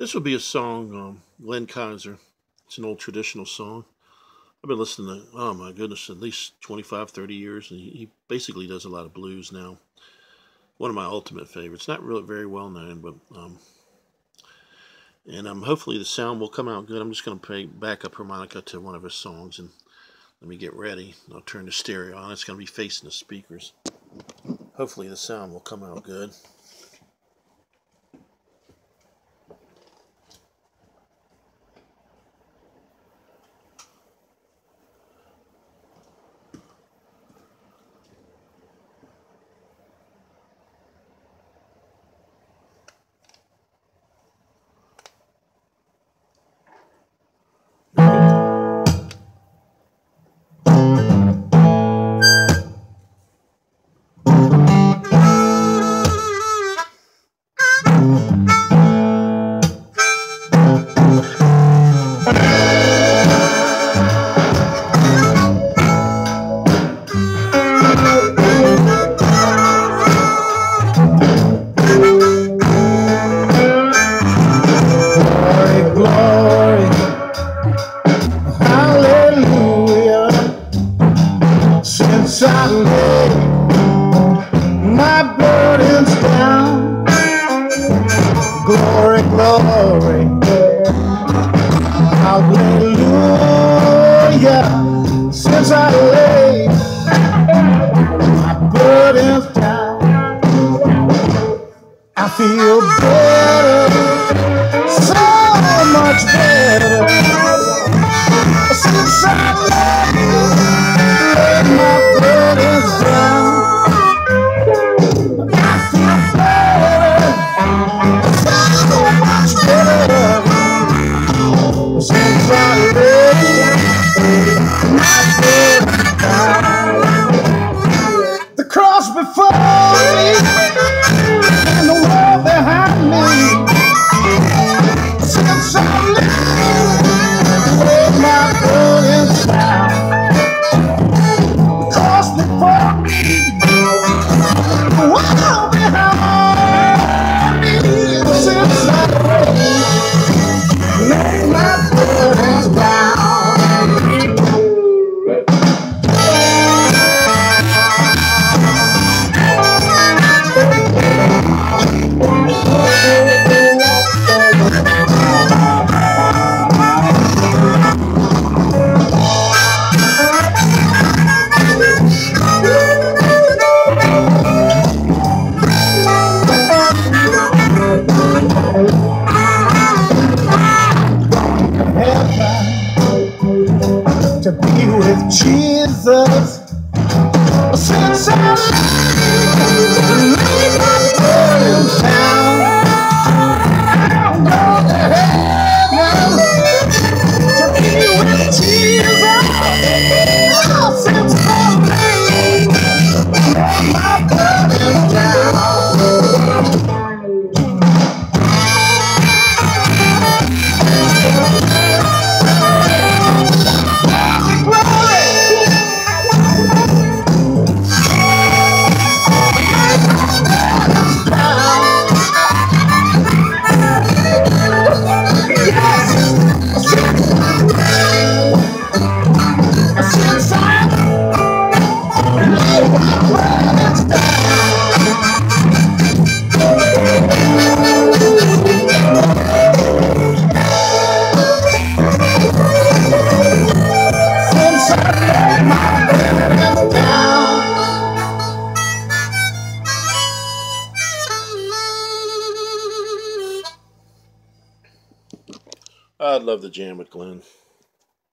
This will be a song, um, Glenn Kaiser. It's an old traditional song. I've been listening to, oh my goodness, at least 25, 30 years. And he, basically does a lot of blues now. One of my ultimate favorites. Not really very well known, but, um, and um, hopefully the sound will come out good. I'm just going to play backup harmonica to one of his songs and let me get ready. I'll turn the stereo on. It's going to be facing the speakers. Hopefully the sound will come out good. My burden's down. Glory, glory. The cross before. Jesus, since I love you, I'd love to jam with Glenn.